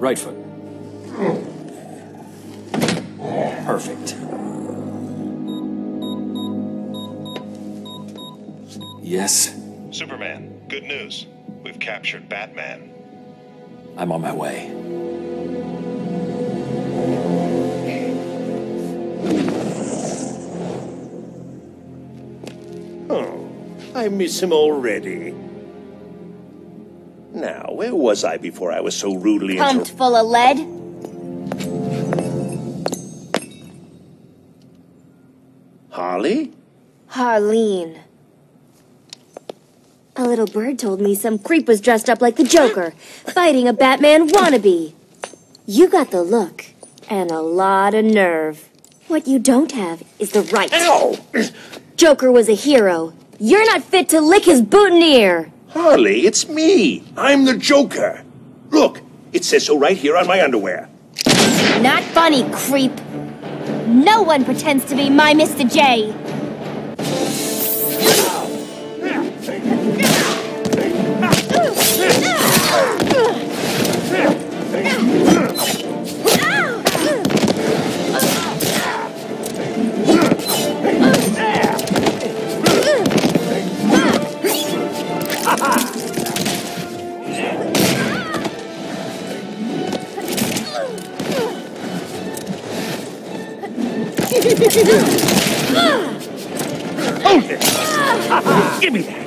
Right foot. Perfect. Yes, Superman, good news. We've captured Batman. I'm on my way. Oh, I miss him already. Where was I before I was so rudely Pumped full of lead? Harley? Harleen. A little bird told me some creep was dressed up like the Joker, fighting a Batman wannabe. You got the look, and a lot of nerve. What you don't have is the right. Ow! Joker was a hero. You're not fit to lick his boutonniere. Harley, it's me. I'm the Joker. Look, it says so right here on my underwear. Not funny, creep. No one pretends to be my Mr. J. Hold it! Give me that!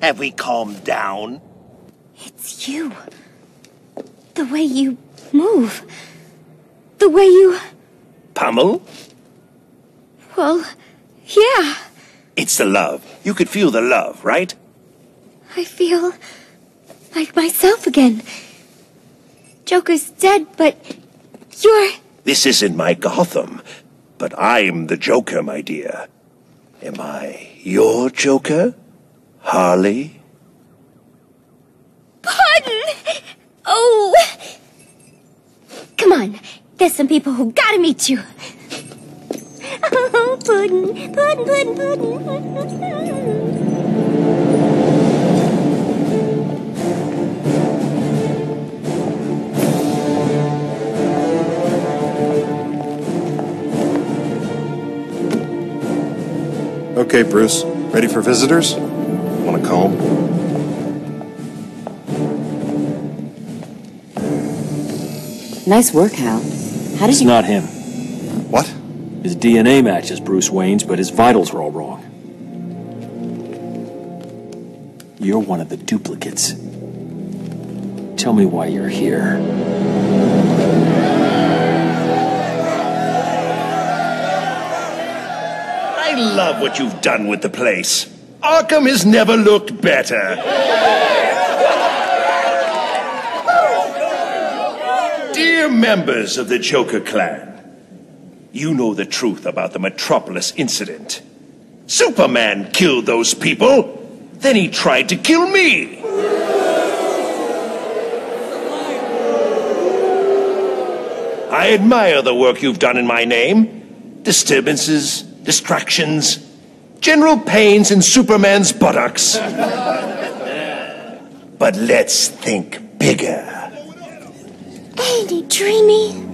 Have we calmed down? It's you. The way you move. The way you. Pummel? Well, yeah. It's the love. You could feel the love, right? I feel like myself again. Joker's dead, but you're. This isn't my Gotham, but I'm the Joker, my dear. Am I your Joker? Harley? Pardon! Oh! Come on, there's some people who gotta meet you. Oh, puddin', puddin', puddin', puddin'. Okay, Bruce. Ready for visitors? Want? Nice work, Hal. How did It's you... not him. What? His DNA matches Bruce Wayne's, but his vitals are all wrong. You're one of the duplicates. Tell me why you're here. I love what you've done with the place. Arkham has never looked better. Dear members of the Joker clan, you know the truth about the Metropolis incident. Superman killed those people. Then he tried to kill me. I admire the work you've done in my name. Disturbances, distractions, general pains in Superman's buttocks. but let's think bigger. Ain't he dreamy?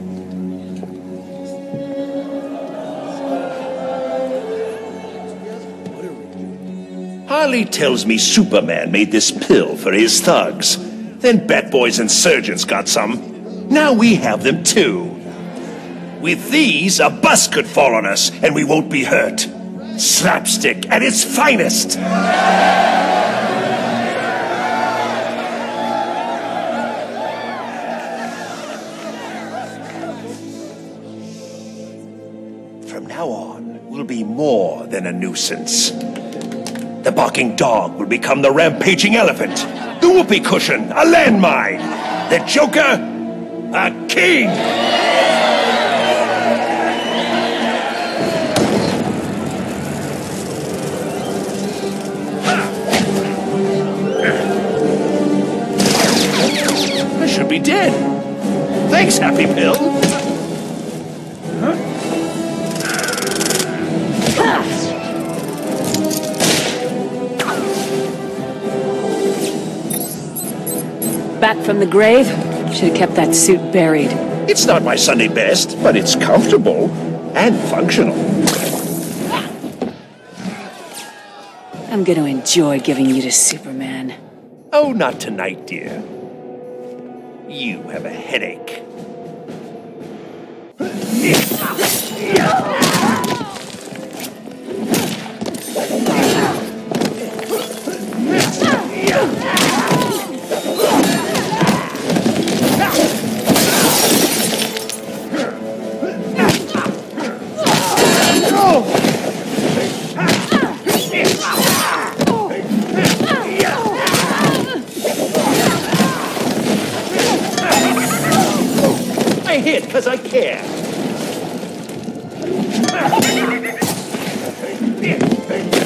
Harley tells me Superman made this pill for his thugs. Then Bat Boys and Surgeons got some. Now we have them too. With these, a bus could fall on us and we won't be hurt. Slapstick at its finest. From now on, we'll be more than a nuisance. The barking dog will become the rampaging elephant. The whoopee cushion, a landmine. The Joker, a king. Be dead. Thanks, Happy Pill. Back from the grave? Should have kept that suit buried. It's not my Sunday best, but it's comfortable and functional. I'm gonna enjoy giving you to Superman. Oh, not tonight, dear. You have a headache. I hit because I care.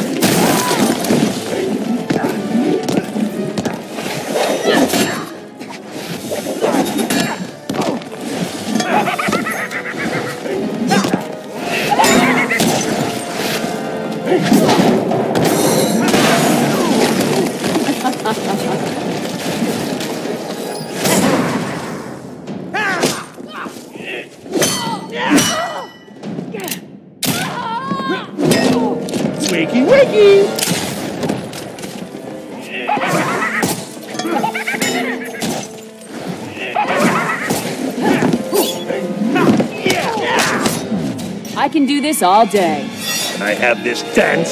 this all day. Can I have this dance?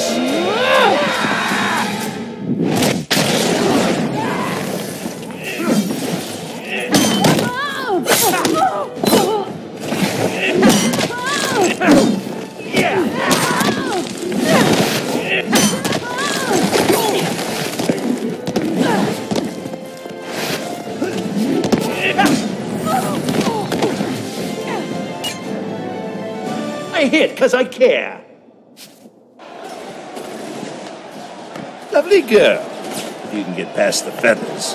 I oh, because I care. Lovely girl. You can get past the feathers.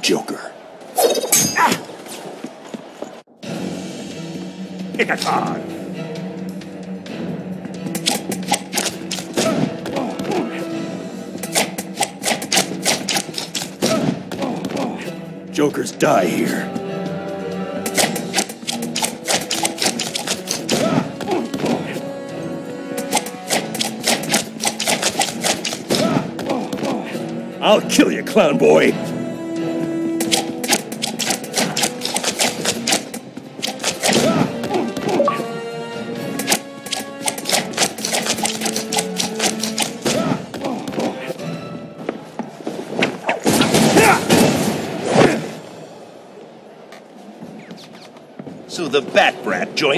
Joker. Ah! Pick a card. Jokers die here. I'll kill you, clown boy.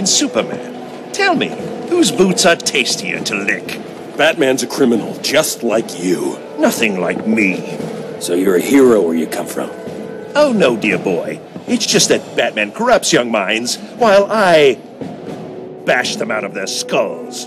Joins Superman. Tell me, whose boots are tastier to lick? Batman's a criminal, just like you. Nothing like me. So you're a hero where you come from. Oh no, dear boy. It's just that Batman corrupts young minds while I bash them out of their skulls.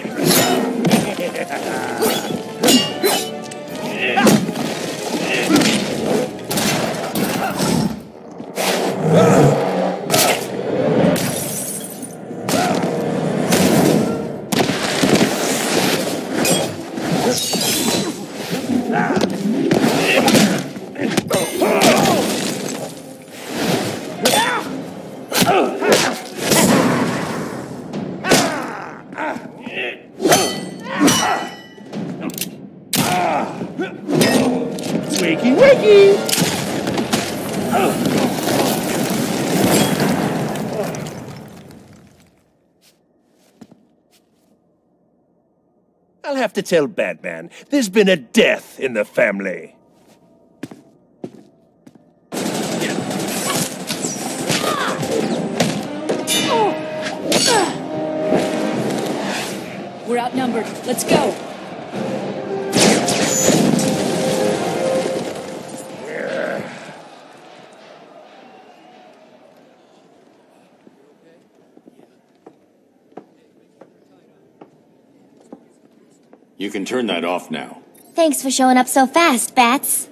it! Have to tell Batman there's been a death in the family. We're outnumbered. Let's go. You can turn that off now. Thanks for showing up so fast, Bats.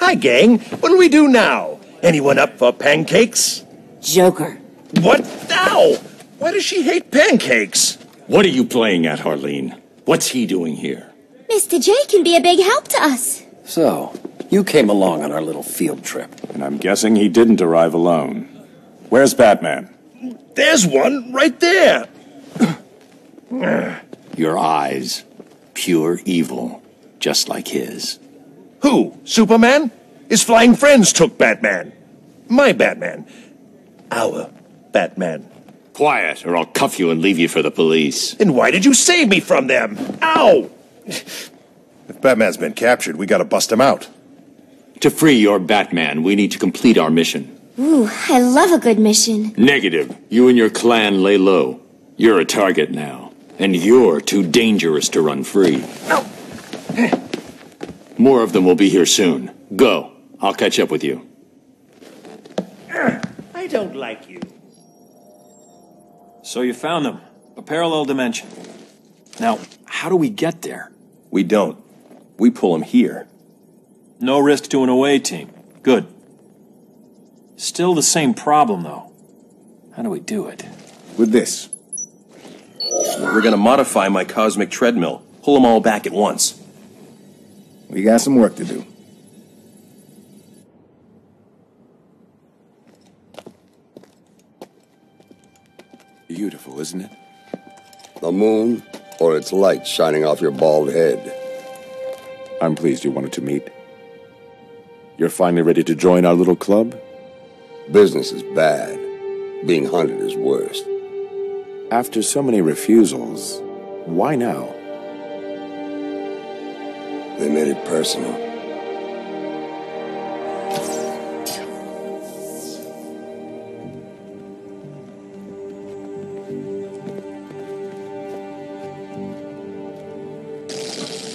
Hi, gang. What'll we do now? Anyone up for pancakes? Joker. What now? Why does she hate pancakes? What are you playing at, Harleen? What's he doing here? Mr. J can be a big help to us. So, you came along on our little field trip. And I'm guessing he didn't arrive alone. Where's Batman? There's one right there. Your eyes. Pure evil. Just like his. Who? Superman? His flying friends took Batman. My Batman. Our Batman. Quiet, or I'll cuff you and leave you for the police. Then why did you save me from them? Ow! If Batman's been captured, we gotta bust him out. To free your Batman, we need to complete our mission. Ooh, I love a good mission. Negative. You and your clan lay low. You're a target now. And you're too dangerous to run free. No. More of them will be here soon. Go. I'll catch up with you. I don't like you. So you found them. A parallel dimension. Now, how do we get there? We don't. We pull them here. No risk to an away team. Good. Still the same problem, though. How do we do it? With this. We're gonna modify my cosmic treadmill. Pull them all back at once. We got some work to do. Beautiful, isn't it? The moon, or its light shining off your bald head. I'm pleased you wanted to meet. You're finally ready to join our little club? Business is bad. Being hunted is worse. After so many refusals, why now? They made it personal.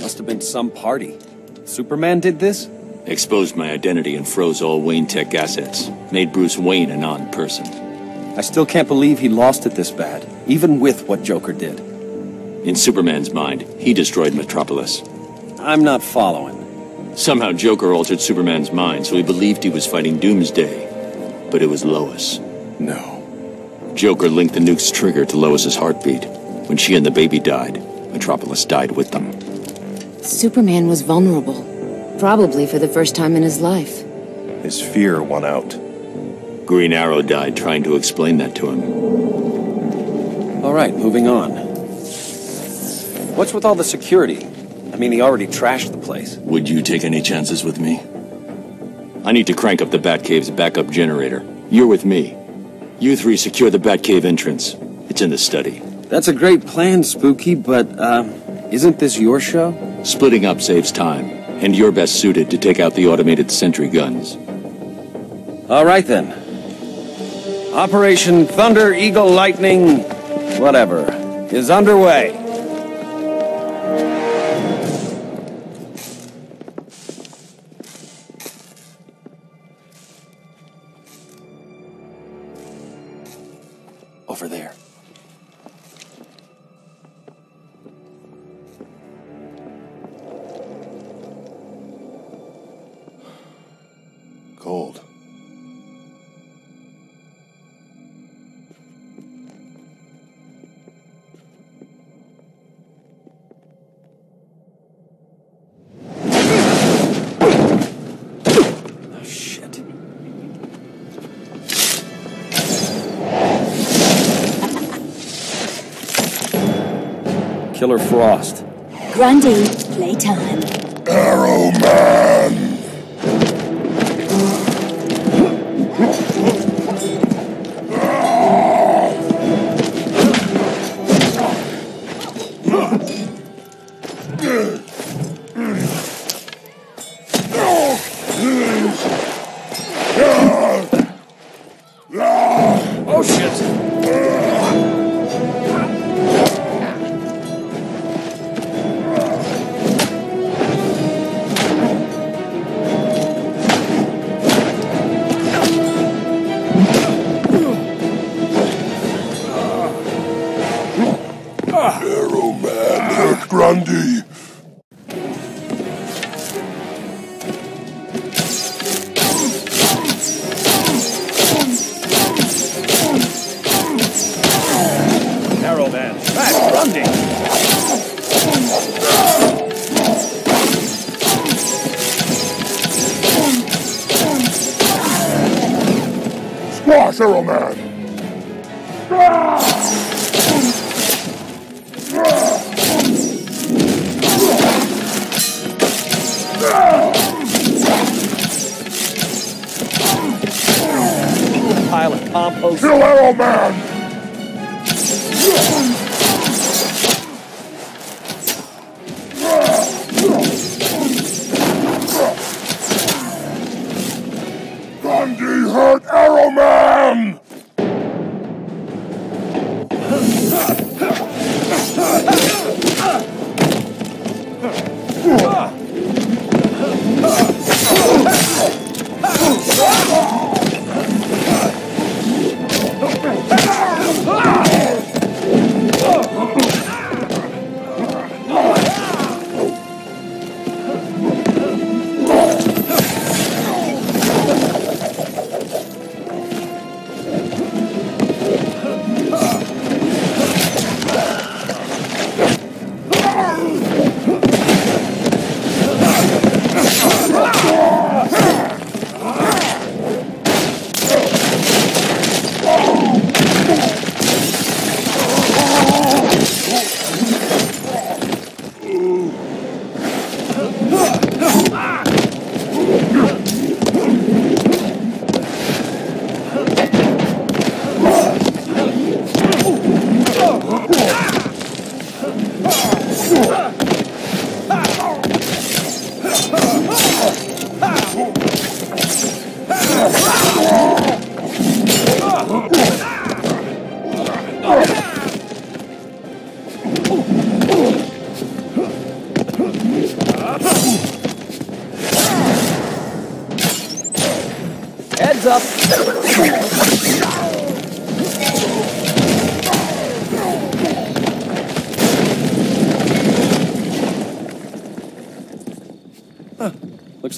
Must have been some party. Superman did this? Exposed my identity and froze all Wayne Tech assets. Made Bruce Wayne a non-person. I still can't believe he lost it this bad, even with what Joker did. In Superman's mind, he destroyed Metropolis. I'm not following. Somehow Joker altered Superman's mind, so he believed he was fighting Doomsday. But it was Lois. No. Joker linked the nuke's trigger to Lois's heartbeat. When she and the baby died, Metropolis died with them. Superman was vulnerable. Probably for the first time in his life. His fear won out. Green Arrow died trying to explain that to him. All right, moving on. What's with all the security? I mean, he already trashed the place. Would you take any chances with me? I need to crank up the Batcave's backup generator. You're with me. You three secure the Batcave entrance. It's in the study. That's a great plan, Spooky, but, um, isn't this your show? Splitting up saves time, and you're best suited to take out the automated sentry guns. All right then. Operation Thunder Eagle Lightning, whatever, is underway. Over there. Cold. Killer Frost. Grundy, playtime. Arrow Man!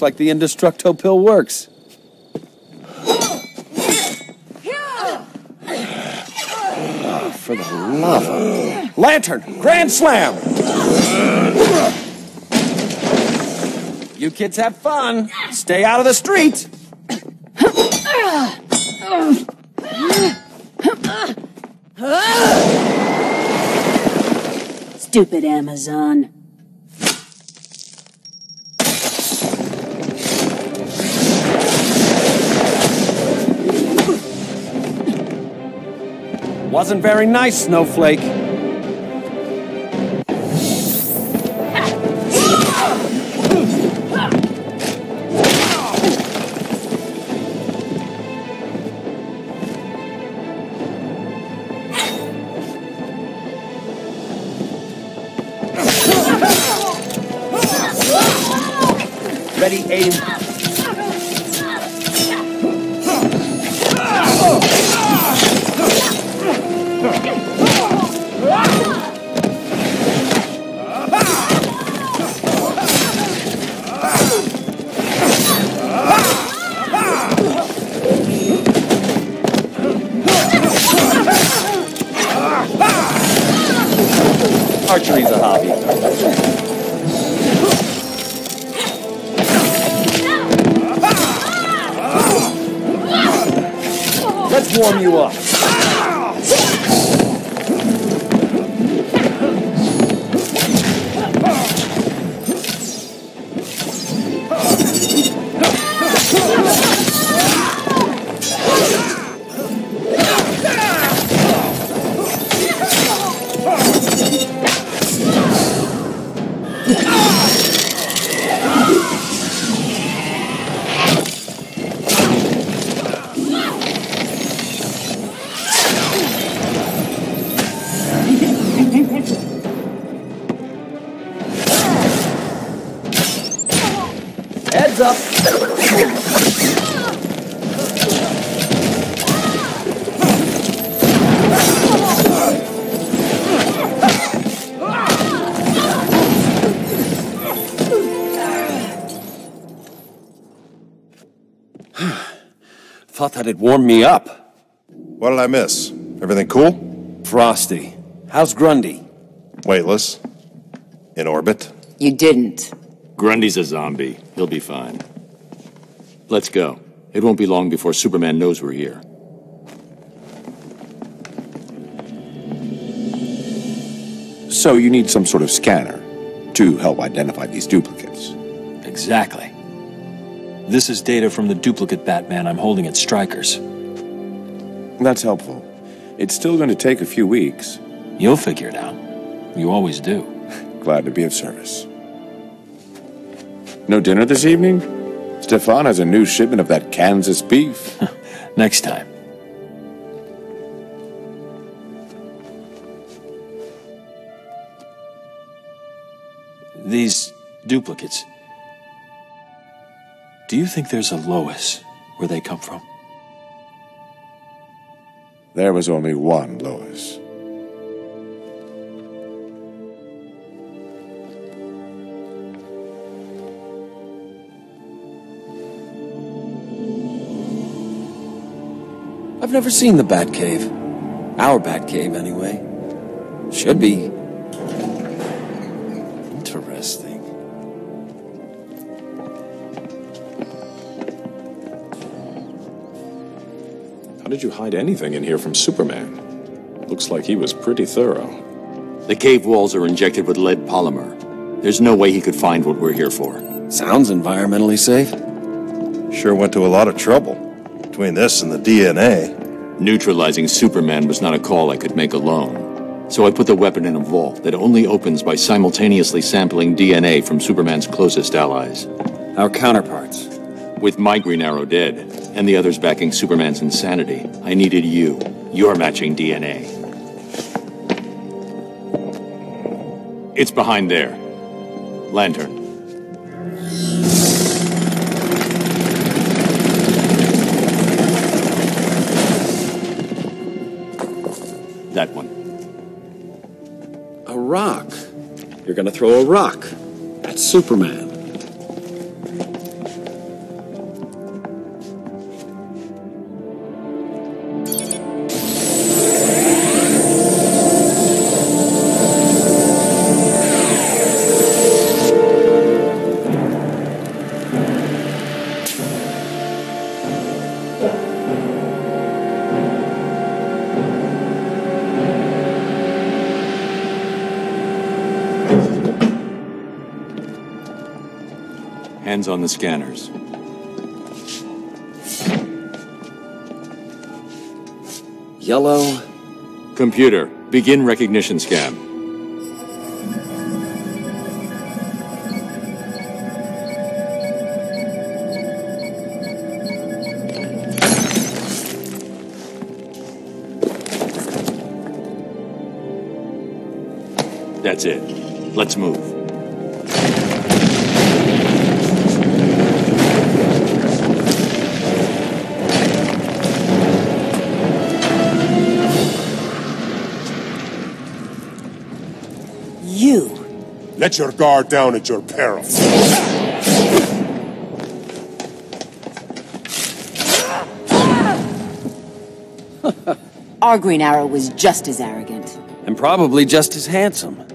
Looks like the Indestructo pill works. For the love of... Lantern! Grand Slam! You kids have fun. Stay out of the street. stupid Amazon. Wasn't very nice, Snowflake. Archery's a hobby. Let's warm you up. Thought that'd warm me up. What did I miss? Everything cool? Frosty. How's Grundy? Weightless. In orbit. You didn't. Grundy's a zombie. He'll be fine. Let's go. It won't be long before Superman knows we're here. So you need some sort of scanner to help identify these duplicates. Exactly. This is data from the duplicate Batman I'm holding at Stryker's. That's helpful. It's still going to take a few weeks. You'll figure it out. You always do. Glad to be of service. No dinner this evening? Stefan has a new shipment of that Kansas beef. Next time. These duplicates. Do you think there's a Lois where they come from? There was only one Lois. I've never seen the Batcave. Our Batcave, anyway. Should be. Did you hide anything in here from Superman? Looks like he was pretty thorough. The cave walls are injected with lead polymer. There's no way he could find what we're here for. Sounds environmentally safe. Sure went to a lot of trouble. Between this and the DNA. Neutralizing Superman was not a call I could make alone. So I put the weapon in a vault that only opens by simultaneously sampling DNA from Superman's closest allies. Our counterparts. With my Green Arrow dead, and the others backing Superman's insanity, I needed you. Your matching DNA. It's behind there. Lantern. That one. A rock. You're gonna throw a rock at Superman. Hands on the scanners. Yellow. Computer, begin recognition scan. That's it. Let's move. Let your guard down at your peril. Our Green Arrow was just as arrogant. And probably just as handsome.